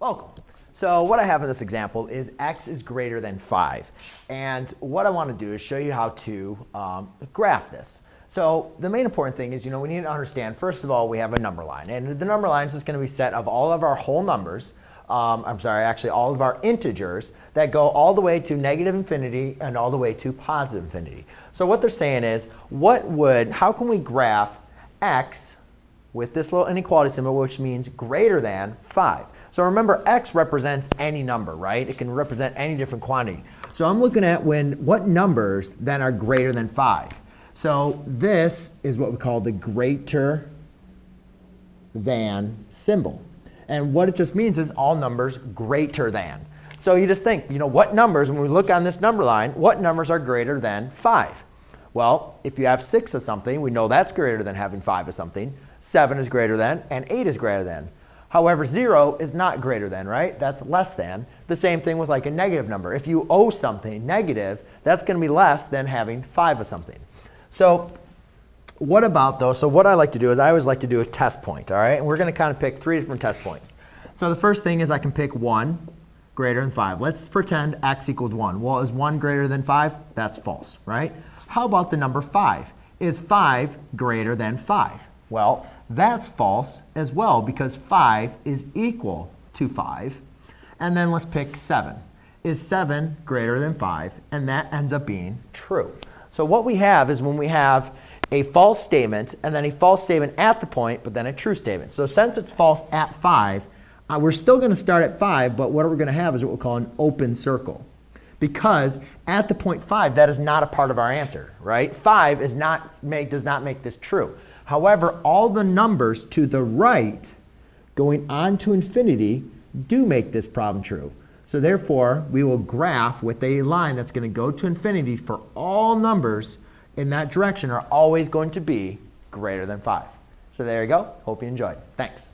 Welcome. So what I have in this example is x is greater than 5. And what I want to do is show you how to um, graph this. So the main important thing is, you know, we need to understand, first of all, we have a number line. And the number line is just going to be set of all of our whole numbers. Um, I'm sorry, actually all of our integers that go all the way to negative infinity and all the way to positive infinity. So what they're saying is, what would, how can we graph x with this little inequality symbol, which means greater than 5? So remember, x represents any number, right? It can represent any different quantity. So I'm looking at when what numbers then are greater than 5. So this is what we call the greater than symbol. And what it just means is all numbers greater than. So you just think, you know, what numbers, when we look on this number line, what numbers are greater than 5? Well, if you have 6 of something, we know that's greater than having 5 of something. 7 is greater than, and 8 is greater than. However, 0 is not greater than, right? That's less than. The same thing with like a negative number. If you owe something negative, that's going to be less than having 5 of something. So what about though? So what I like to do is I always like to do a test point, all right? And we're going to kind of pick three different test points. So the first thing is I can pick 1 greater than 5. Let's pretend x equals 1. Well, is 1 greater than 5? That's false, right? How about the number 5? Is 5 greater than 5? Well, that's false as well because 5 is equal to 5. And then let's pick 7. Is 7 greater than 5? And that ends up being true. So what we have is when we have a false statement and then a false statement at the point, but then a true statement. So since it's false at 5, uh, we're still going to start at 5, but what we're going to have is what we'll call an open circle. Because at the point 5, that is not a part of our answer, right? 5 is not make, does not make this true. However, all the numbers to the right going on to infinity do make this problem true. So therefore, we will graph with a line that's going to go to infinity for all numbers in that direction are always going to be greater than 5. So there you go. Hope you enjoyed. Thanks.